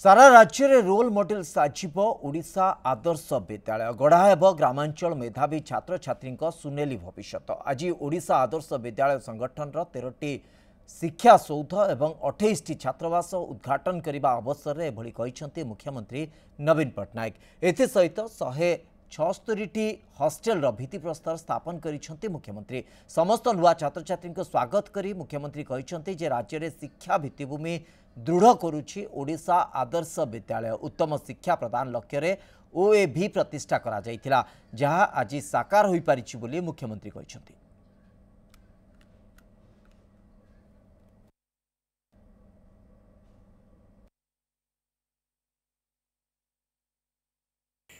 ସାରା ରାଜ୍ୟରେ role model ସାଜିବ ଓଡ଼ିଶା ଆଦର୍ଶ ବିଦ୍ୟାଳୟ ଗଢ଼ା ହେବ ଗ୍ରାମାଞ୍ଚଳ ମେଧାବୀ ଛାତ୍ରଛାତ୍ରୀଙ୍କ ସୁନେଲି ଭବିଷ୍ୟତ ଆଜି ଓଡ଼ିଶା ଆଦର୍ଶ ବିଦ୍ୟାଳୟ ସଂଗଠନର ତେରଟି ଶିକ୍ଷା ସୌଧ ଏବଂ ଅଠେଇଶଟି ଛାତ୍ରାବାସ ଉଦ୍ଘାଟନ କରିବା ଅବସରରେ ଏଭଳି କହିଛନ୍ତି ମୁଖ୍ୟମନ୍ତ୍ରୀ ନବୀନ ପଟ୍ଟନାୟକ ଏଥିସହିତ ଶହେ ଛଅସ୍ତରୀଟି ହଷ୍ଟେଲର ଭିତ୍ତିପ୍ରସ୍ତର ସ୍ଥାପନ କରିଛନ୍ତି ମୁଖ୍ୟମନ୍ତ୍ରୀ। ସମସ୍ତ ନୂଆ ଛାତ୍ରଛାତ୍ରୀଙ୍କୁ ସ୍ୱାଗତ କରି ମୁଖ୍ୟମନ୍ତ୍ରୀ କହିଛନ୍ତି ଯେ ରାଜ୍ୟରେ ଶିକ୍ଷା ଭିତ୍ତିଭୂମି ଦୃଢ଼ କରୁଛି। ଓଡ଼ିଶା ଆଦର୍ଶ ବିଦ୍ୟାଳୟ ଉତ୍ତମ ଶିକ୍ଷା ପ୍ରଦାନ ଲକ୍ଷ୍ୟରେ ଓଏଭି ପ୍ରତିଷ୍ଠା କରାଯାଇଥିଲା ଯାହା ଆଜି ସାକାର ହୋଇପାରିଛି ବୋଲି ମୁଖ୍ୟମନ୍ତ୍ରୀ କହିଛନ୍ତି।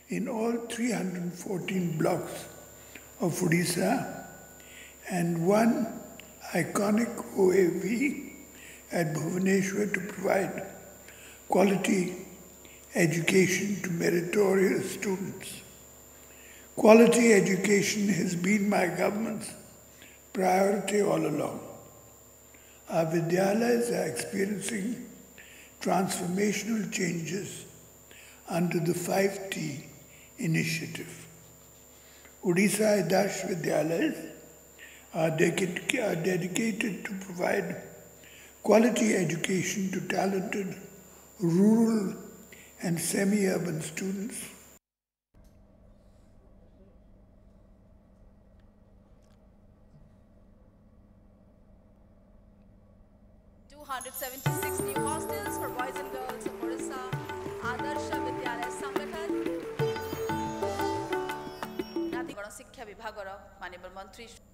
In all 314 blocks of Odisha and one iconic OAV at Bhubaneswar to provide quality education to meritorious students. Quality education has been my government's priority all along. Our Vidyalayas are experiencing transformational changes under the 5T initiative. Odisha Adarsh Vidyalayas are, dedicated to provide quality education to talented rural and semi-urban students. Two hundred seventy-six new hostels for boys and girls in Odisha, Adarsha Vidyalaya ଗଣଶିକ୍ଷା ବିଭାଗର ମାନ୍ୟବର ମନ୍ତ୍ରୀ Uh,